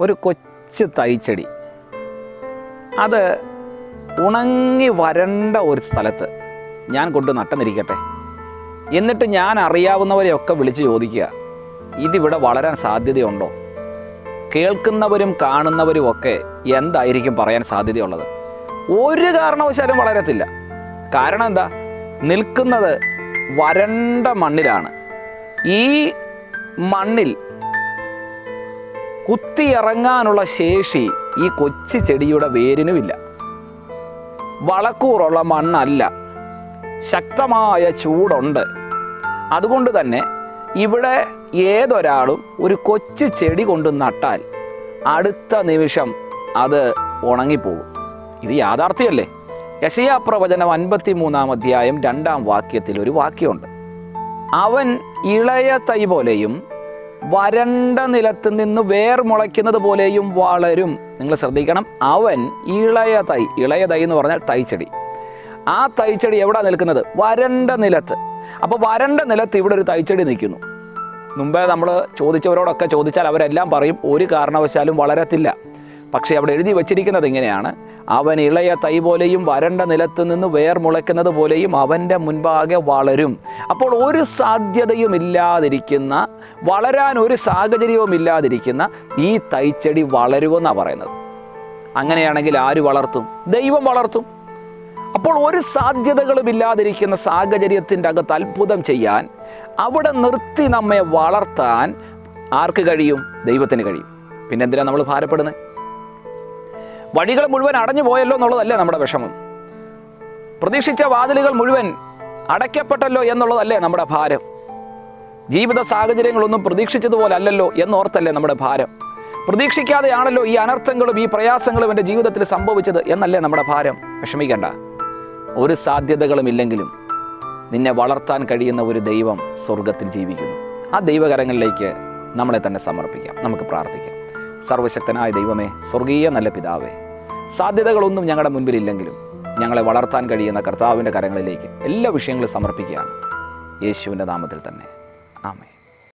ഒരു കൊച്ചു തൈച്ചെടി. അത് ഉണങ്ങി വരണ്ട ഒരു സ്ഥലത്ത് ഞാൻ കൊണ്ട് നട്ടെന്നിരിക്കട്ടെ എന്നിട്ട് ഞാൻ അറിയാവുന്നവരെയൊക്കെ വിളിച്ച് ചോദിക്കുക ഇതിവിടെ വളരാൻ സാധ്യതയുണ്ടോ? കേൾക്കുന്നവരും കാണുന്നവരും ഒക്കെ എന്തായിരിക്കും പറയാൻ സാധ്യതയുള്ളത്? ഒരു കാരണവശാലും വളരത്തില്ല. കാരണം എന്താ? നിൽക്കുന്നത് വരണ്ട മണ്ണിലാണ്. ഈ മണ്ണിൽ കുത്തിയിറങ്ങാനുള്ള ശേഷി ഈ കൊച്ചു ചെടിയുടെ വേരിനുമില്ല. വളക്കൂറുള്ള മണ്ണല്ല. ശക്തമായ ചൂടുണ്ട്. അതുകൊണ്ട് തന്നെ ഇവിടെ ഏതൊരാളും ഒരു കൊച്ചു ചെടി കൊണ്ട് നട്ടാൽ അടുത്ത നിമിഷം അത് ഉണങ്ങിപ്പോകും. ഇത് യാഥാർത്ഥ്യമല്ലേ? യശയാ പ്രവചനം അൻപത്തി മൂന്നാം അധ്യായം രണ്ടാം വാക്യത്തിൽ ഒരു വാക്യമുണ്ട്. അവൻ ഇളയ തൈ പോലെയും വരണ്ട നിലത്ത് നിന്ന് വേർ മുളയ്ക്കുന്നത് പോലെയും വളരും. നിങ്ങൾ ശ്രദ്ധിക്കണം. അവൻ ഇളയ തൈ ഇളയ തൈ എന്ന് പറഞ്ഞാൽ തൈച്ചെടി. ആ തൈച്ചെടി എവിടെ നിൽക്കുന്നത്? വരണ്ട നിലത്ത്. അപ്പോൾ വരണ്ട നിലത്ത് ഇവിടെ ഒരു തൈച്ചെടി നിൽക്കുന്നു. മുമ്പേ നമ്മൾ ചോദിച്ചവരോടൊക്കെ ചോദിച്ചാൽ അവരെല്ലാം പറയും ഒരു കാരണവശാലും വളരത്തില്ല. പക്ഷേ അവിടെ എഴുതി വച്ചിരിക്കുന്നത് ഇങ്ങനെയാണ്. അവൻ ഇളയ തൈ പോലെയും വരണ്ട നിലത്ത് നിന്ന് വേർ മുളയ്ക്കുന്നത് പോലെയും അവന്റെ മുൻപാകെ വളരും. അപ്പോൾ ഒരു സാധ്യതയും ഇല്ലാതിരിക്കുന്ന വളരാൻ ഒരു സാഹചര്യവും ഇല്ലാതിരിക്കുന്ന ഈ തൈച്ചെടി വളരുമെന്നാണ് പറയുന്നത്. അങ്ങനെയാണെങ്കിൽ ആര് വളർത്തും? ദൈവം വളർത്തും. അപ്പോൾ ഒരു സാധ്യതകളും ഇല്ലാതിരിക്കുന്ന സാഹചര്യത്തിന്റെ അകത്ത് അത്ഭുതം ചെയ്യാൻ അവിടെ നിർത്തി നമ്മെ വളർത്താൻ ആർക്ക് കഴിയും? ദൈവത്തിന് കഴിയും. പിന്നെന്തിനാണ് നമ്മൾ ഭാരപ്പെടുന്നത്? വഴികൾ മുഴുവൻ അടഞ്ഞു പോയല്ലോ എന്നുള്ളതല്ലേ നമ്മുടെ വിഷമം. പ്രതീക്ഷിച്ച വാതിലുകൾ മുഴുവൻ അടയ്ക്കപ്പെട്ടല്ലോ എന്നുള്ളതല്ലേ നമ്മുടെ ഭാരം. ജീവിത സാഹചര്യങ്ങളൊന്നും പ്രതീക്ഷിച്ചതുപോലെ അല്ലല്ലോ എന്നോർത്തല്ലേ നമ്മുടെ ഭാരം. പ്രതീക്ഷിക്കാതെയാണല്ലോ ഈ അനർത്ഥങ്ങളും ഈ പ്രയാസങ്ങളും എന്റെ ജീവിതത്തിൽ സംഭവിച്ചത് എന്നല്ലേ നമ്മുടെ ഭാരം. വിഷമിക്കേണ്ട. ഒരു സാധ്യതകളും ഇല്ലെങ്കിലും നിന്നെ വളർത്താൻ കഴിയുന്ന ഒരു ദൈവം സ്വർഗത്തിൽ ജീവിക്കുന്നു. ആ ദൈവകരങ്ങളിലേക്ക് നമ്മളെ തന്നെ സമർപ്പിക്കാം. നമുക്ക് പ്രാർത്ഥിക്കാം. സർവശക്തനായ ദൈവമേ സ്വർഗീയ നല്ല പിതാവേ സാധ്യതകളൊന്നും ഞങ്ങളുടെ മുൻപിലില്ലെങ്കിലും ഞങ്ങളെ വളർത്താൻ കഴിയുന്ന കർത്താവിന്റെ കരങ്ങളിലേക്ക് എല്ലാ വിഷയങ്ങളും സമർപ്പിക്കുകയാണ്. യേശുവിന്റെ നാമത്തിൽ തന്നെ. ആമേ